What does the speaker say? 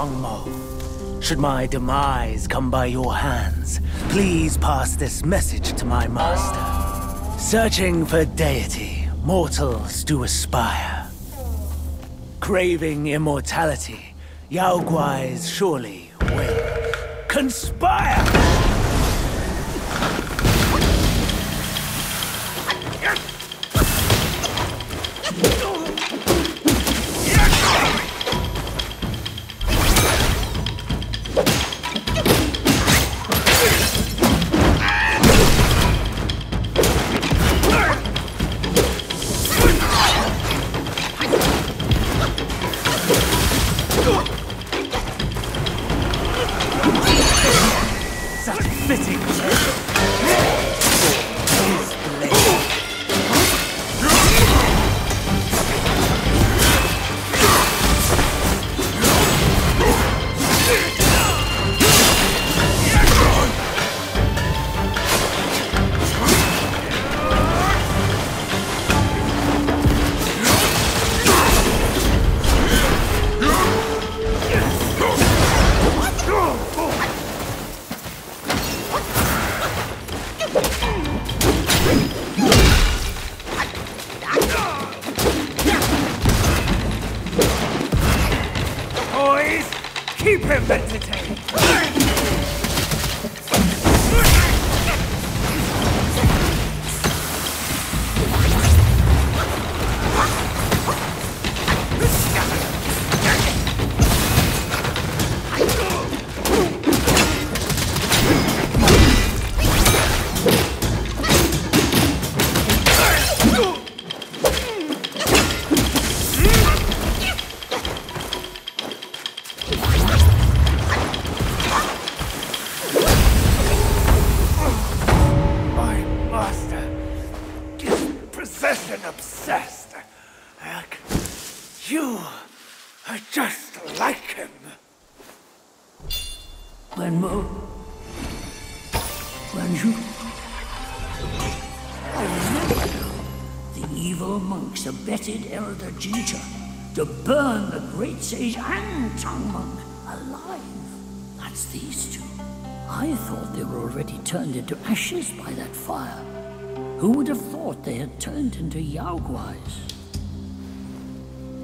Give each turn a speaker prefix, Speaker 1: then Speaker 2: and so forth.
Speaker 1: Guangmou. Should my demise come by your hands, please pass this message to my master. Searching for deity, mortals do aspire. Craving immortality, Yao Guais surely will conspire! Such keep him possession obsessed. You are just like him.
Speaker 2: Guangmou. Wen Zhu. I remember now. The evil monks abetted Elder Jinchi to burn the great sage and Tang Monk alive. That's these two. I thought they were already turned into ashes by that fire. Who would have thought they had turned into Yaoguais?